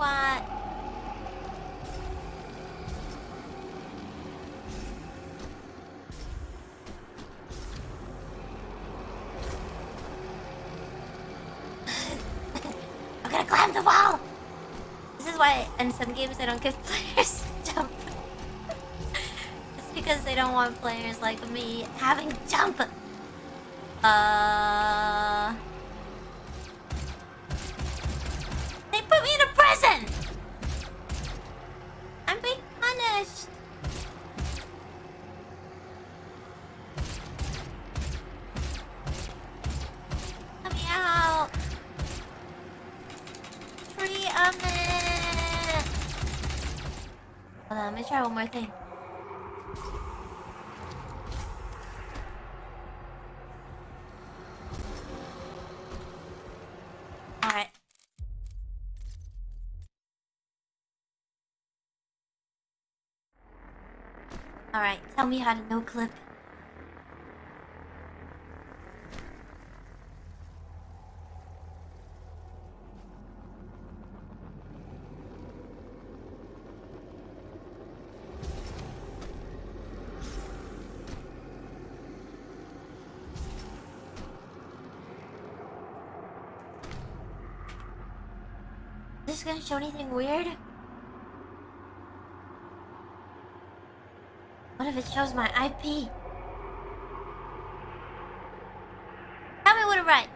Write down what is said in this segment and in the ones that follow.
what? I'm gonna climb the wall! This is why in some games they don't give players jump. it's because they don't want players like me having jump. Uh... on, let me try one more thing. Alright. Alright, tell me how to no clip. Is this gonna show anything weird? What if it shows my IP? Tell me what to write.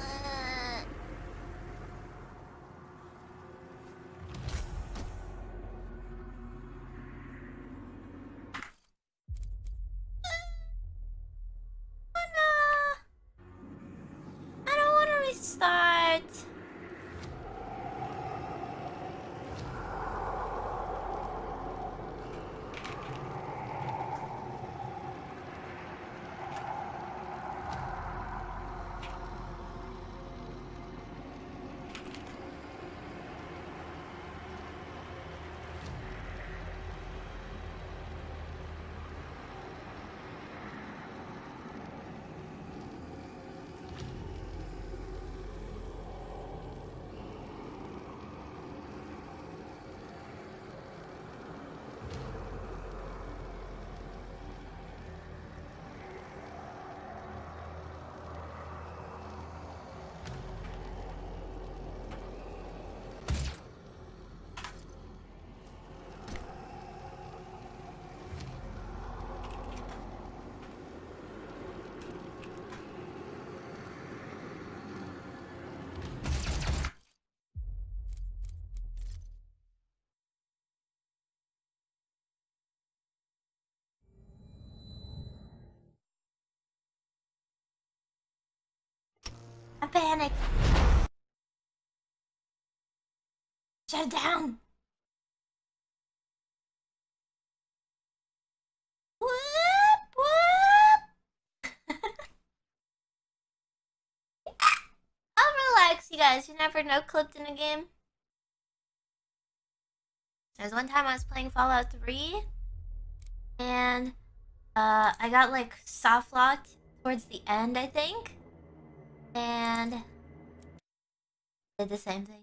Uh, Oh no! I don't want to restart. I panicked. Shut down. Whoop whoop. I'll relax, you guys. You never know clipped in a game. There's one time I was playing Fallout 3 and uh, I got like soft locked towards the end, I think. And did the same thing.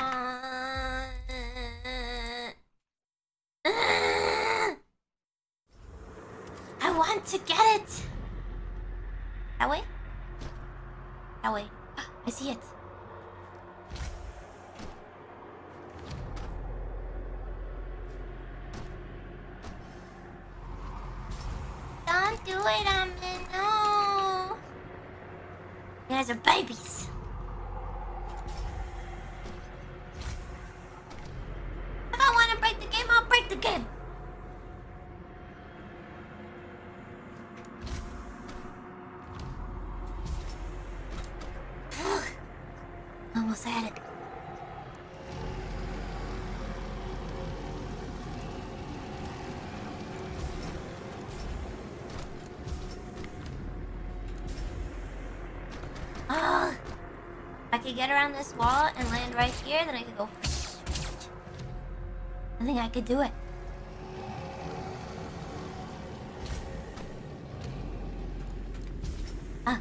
Uh, I want to get it. That way? That way. I see it. Guys are babies. I want to break the game, I'll break the game. Almost had it. Oh, if I could get around this wall and land right here, then I could go. I think I could do it. Ah.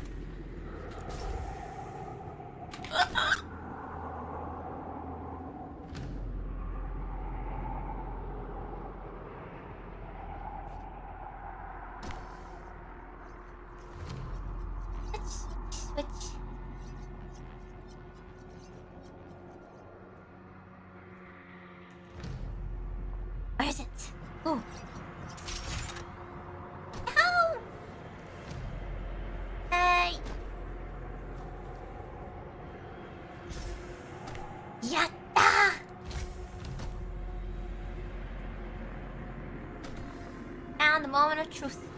is it? Oh. Hey! Yatta! Found the moment of truth.